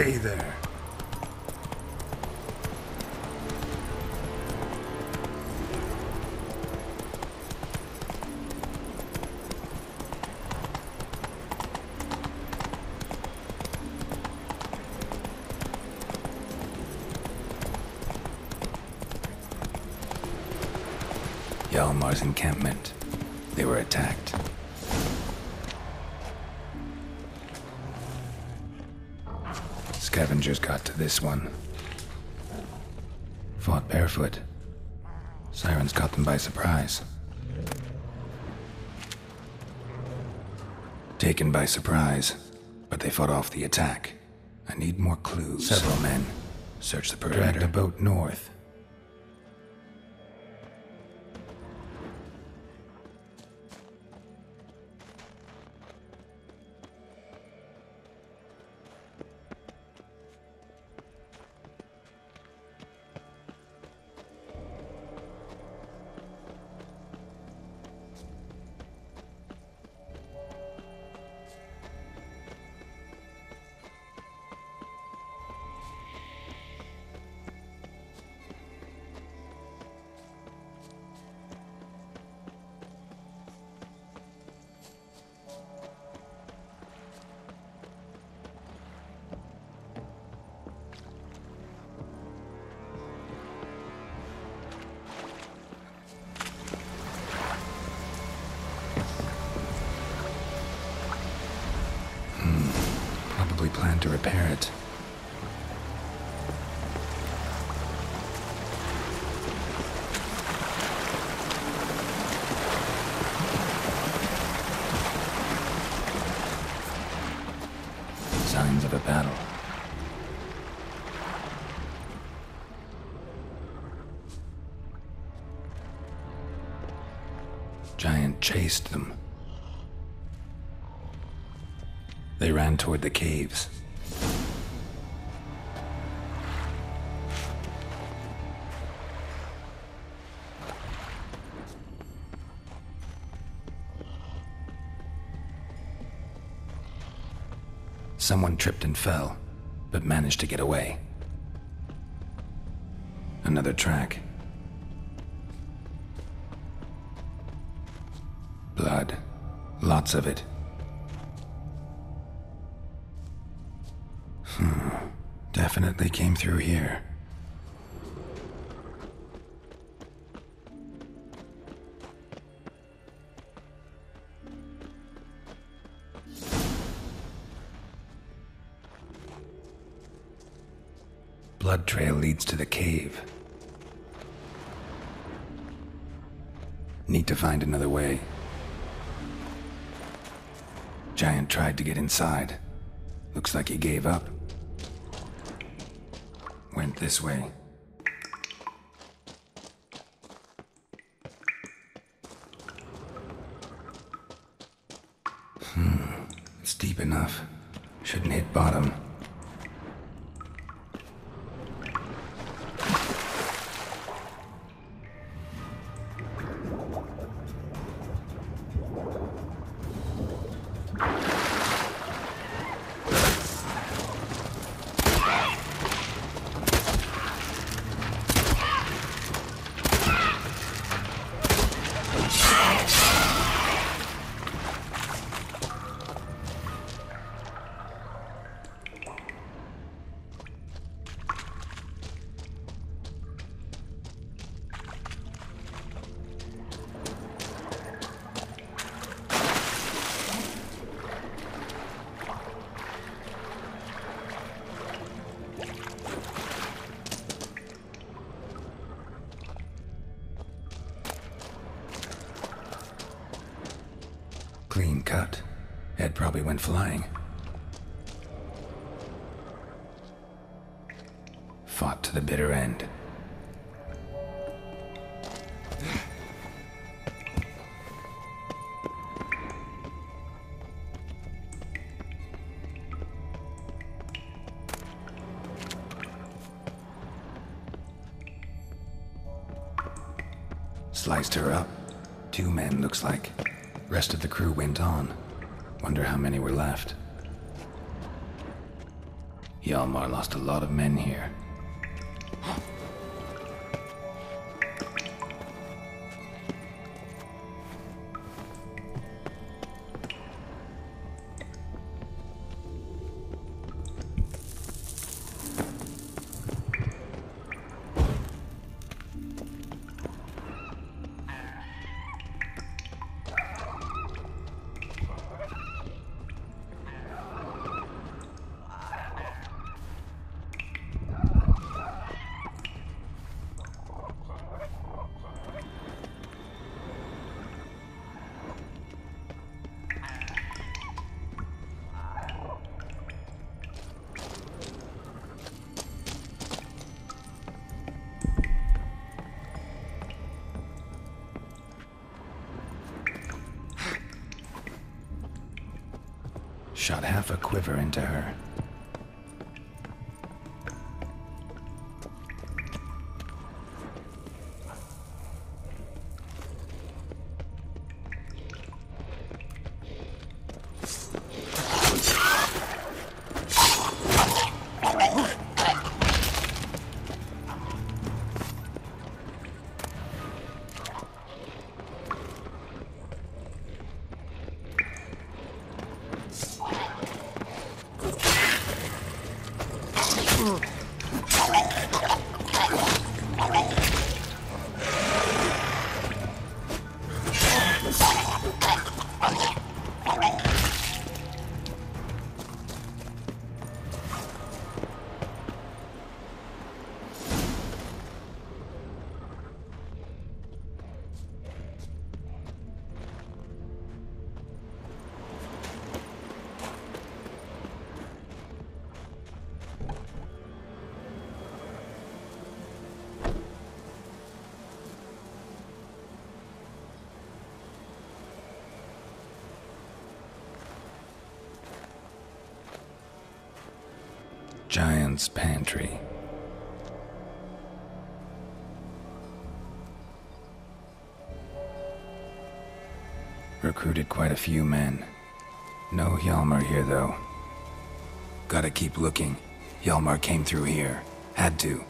Hey there. Hjalmar's encampment. They were attacked. Scavengers got to this one. Fought barefoot. Sirens caught them by surprise. Taken by surprise, but they fought off the attack. I need more clues. Several men. Search the perimeter. Dragged a boat north. Planned to repair it. Signs of a battle. Giant chased them. They ran toward the caves. Someone tripped and fell, but managed to get away. Another track. Blood. Lots of it. Hmm. Definitely came through here. Blood trail leads to the cave. Need to find another way. Giant tried to get inside. Looks like he gave up. Went this way. Hmm. It's deep enough. Shouldn't hit bottom. Cut. Head probably went flying. Fought to the bitter end. Sliced her up. Two men, looks like. Rest of the crew went on. Wonder how many were left. Hjalmar lost a lot of men here. Shot half a quiver into her. Ugh. Giant's Pantry. Recruited quite a few men. No Hjalmar here, though. Gotta keep looking. Hjalmar came through here. Had to.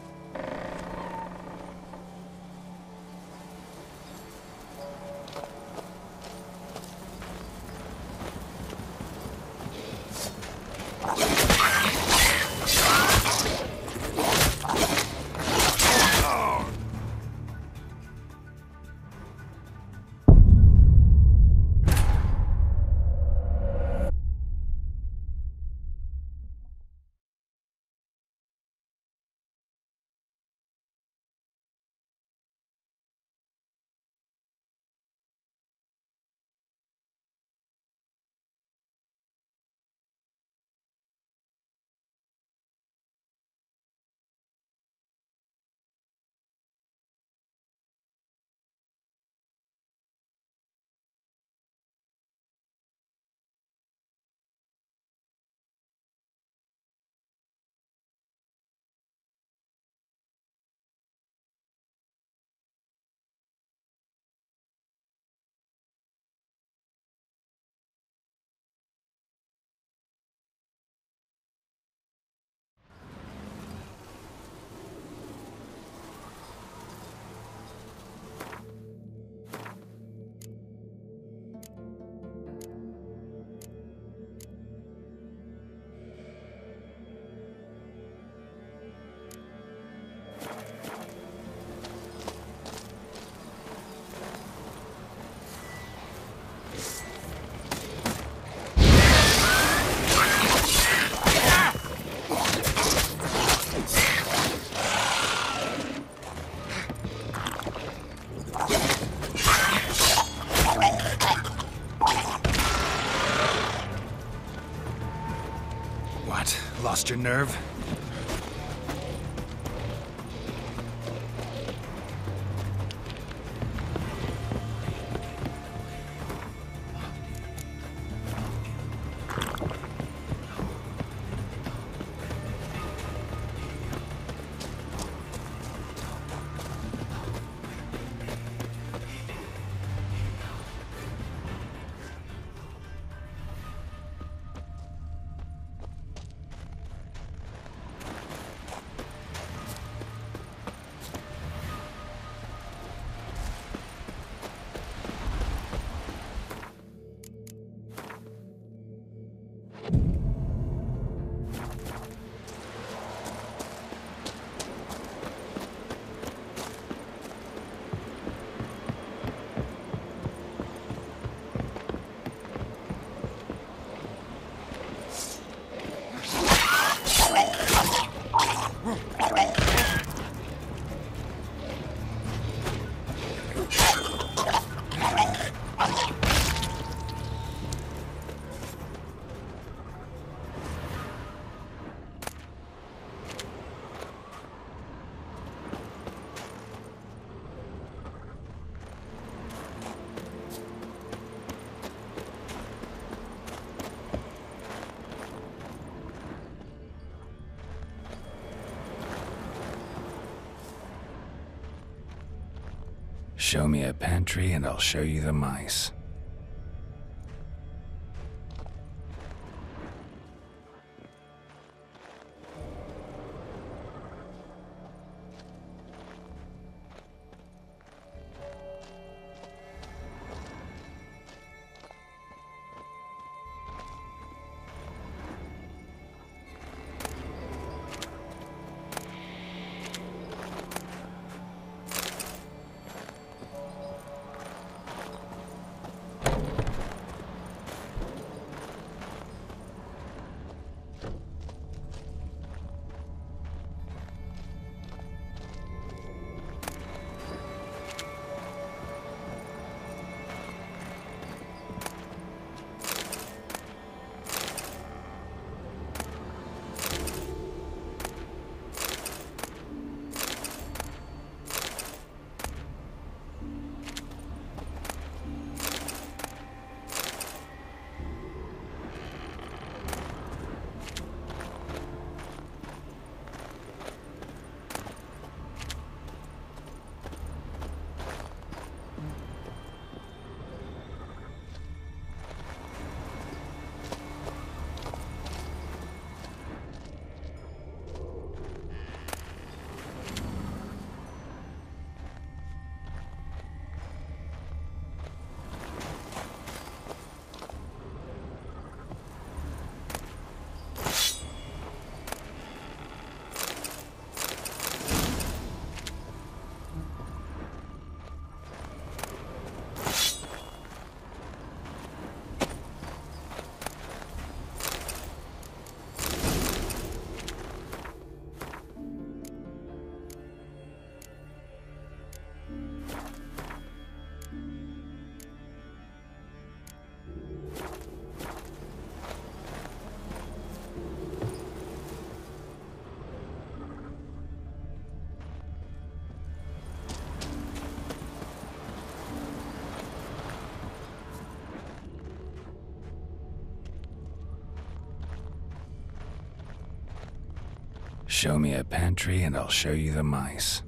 Nerve? Show me a pantry and I'll show you the mice. Show me a pantry and I'll show you the mice.